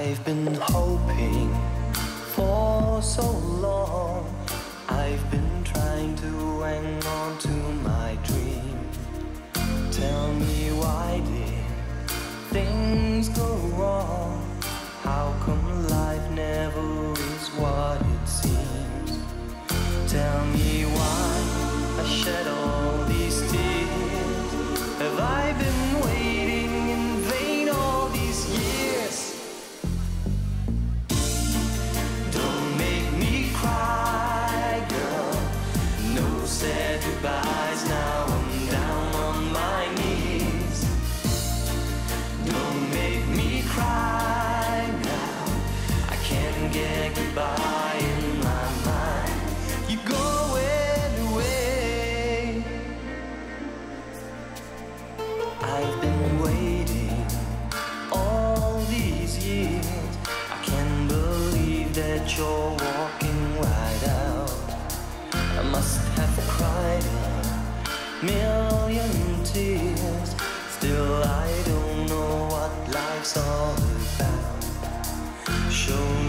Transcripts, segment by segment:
I've been hoping for so long. I've been trying to hang on to my dream. Tell me why did things go wrong? Walking right out. I must have cried a million tears. Still, I don't know what life's all about. Show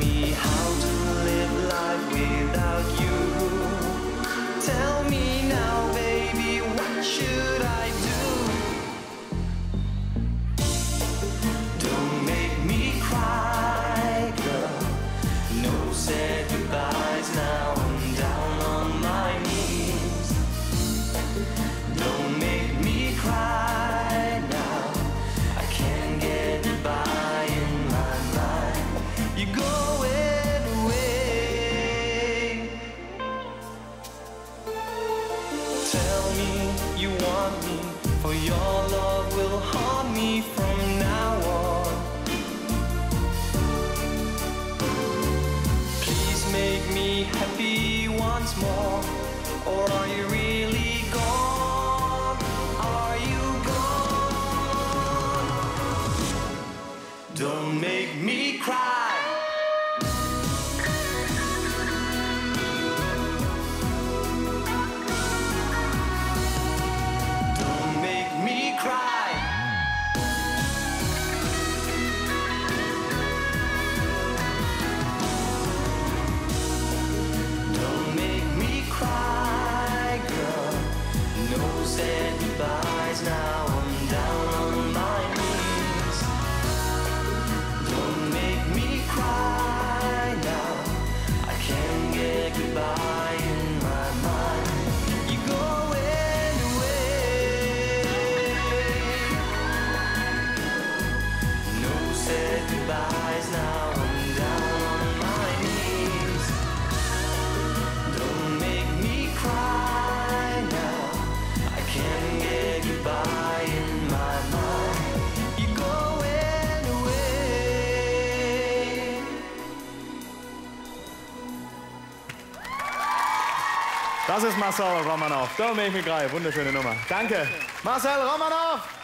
Sad goodbyes. Now I'm down on my knees. Don't make me cry now. I can't get by in my mind. You're going away. Tell me you want me, for your love or are you really gone? Are you gone? Don't make me goodbyes. Now I'm down Das ist Marcel Romanov. Me cry. Wunderschöne Nummer. Danke. Marcel Romanov.